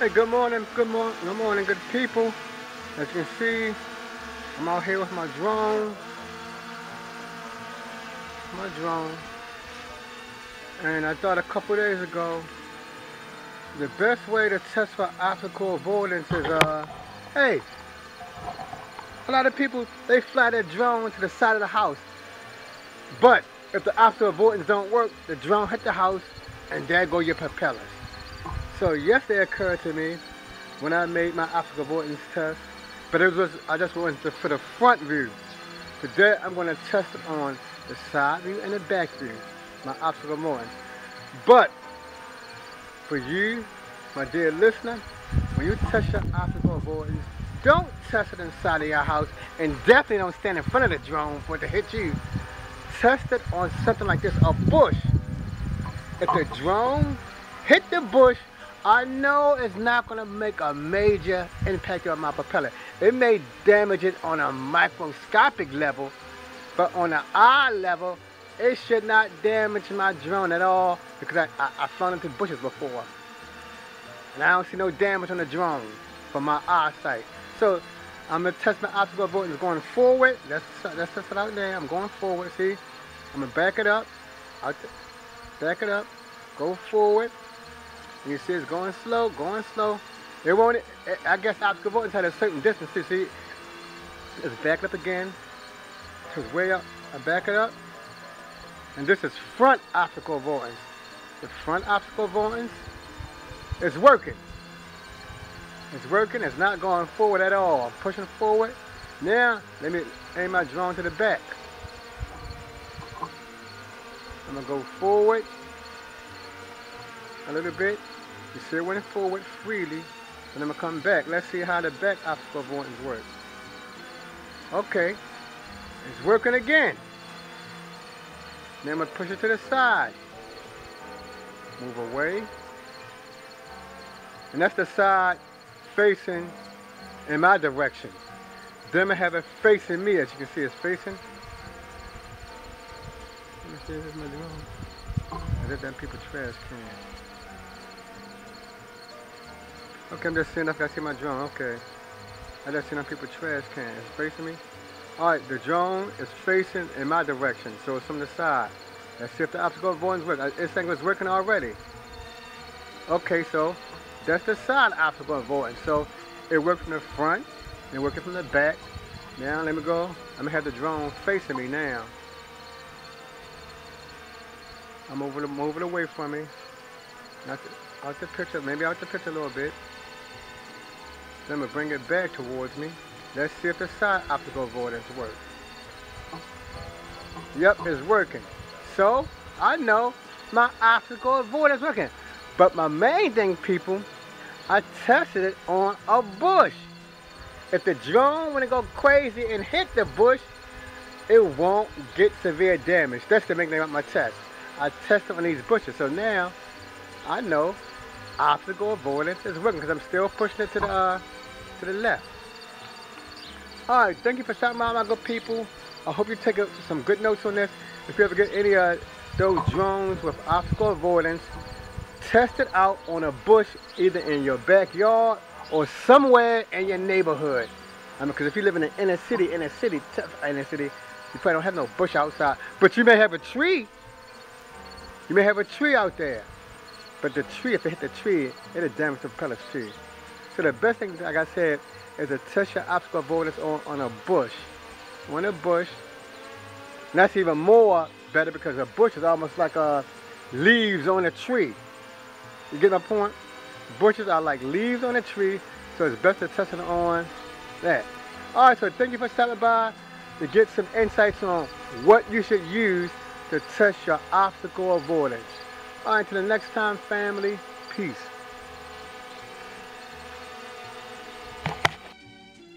Hey, good morning, good morning, good morning, good people. As you can see, I'm out here with my drone. My drone. And I thought a couple days ago, the best way to test for obstacle avoidance is, uh, hey, a lot of people, they fly their drone to the side of the house. But if the obstacle avoidance don't work, the drone hit the house and there go your propellers. So yesterday occurred to me when I made my obstacle avoidance test, but it was I just went for the front view. Today I'm going to test on the side view and the back view, my obstacle avoidance. But for you, my dear listener, when you test your obstacle avoidance, don't test it inside of your house and definitely don't stand in front of the drone for it to hit you. Test it on something like this, a bush. If the drone hit the bush, I know it's not going to make a major impact on my propeller. It may damage it on a microscopic level, but on an eye level, it should not damage my drone at all because I, I, I've flown into bushes before. And I don't see no damage on the drone from my eyesight. So I'm going to test my obstacle avoidance going forward. That's, that's test it out there. I'm going forward, see? I'm going to back it up. Back it up. Go forward. You see it's going slow, going slow. It won't, I guess obstacle avoidance at a certain distance. You see, it's back up again. It's way up. I back it up. And this is front obstacle avoidance. The front obstacle avoidance is working. It's working. It's not going forward at all. I'm pushing forward. Now, let me aim my drone to the back. I'm to go forward a little bit. You see it went forward freely. And I'm to come back. Let's see how the back obstacle avoidance works. Okay. It's working again. Now I'm to push it to the side. Move away. And that's the side facing in my direction. Then I have it facing me, as you can see it's facing. Let me see, this my drone. I did that people trash can. Okay, I'm just seeing if I see my drone, okay. I just seen on people trash can. It's facing me. Alright, the drone is facing in my direction, so it's from the side. Let's see if the obstacle avoidance works. This thing was working already. Okay, so that's the side obstacle avoidance. So it worked from the front, it working from the back. Now let me go. I'm gonna have the drone facing me now. I'm moving, moving away from me. Not the, out the picture, maybe out the picture a little bit. I'm gonna bring it back towards me. Let's see if the side optical avoidance works. Yep, it's working. So, I know my obstacle avoidance working. But my main thing, people, I tested it on a bush. If the drone, it go crazy and hit the bush, it won't get severe damage. That's the main thing about my test. I tested on these bushes. So now, I know obstacle avoidance is working because I'm still pushing it to the, uh, to the left. Alright, thank you for stopping by, my good people. I hope you take some good notes on this. If you ever get any uh, of those drones with obstacle avoidance, test it out on a bush either in your backyard or somewhere in your neighborhood. I mean, because if you live in an inner city, inner city, tough inner city, you probably don't have no bush outside. But you may have a tree. You may have a tree out there. But the tree, if it hit the tree, it'll damage the propeller's tree. So the best thing, like I said, is to test your obstacle avoidance on, on a bush. On a bush. And that's even more better because a bush is almost like a leaves on a tree. You get my point? Bushes are like leaves on a tree, so it's best to test it on that. Alright, so thank you for stopping by to get some insights on what you should use to test your obstacle avoidance. Alright, until the next time, family, peace.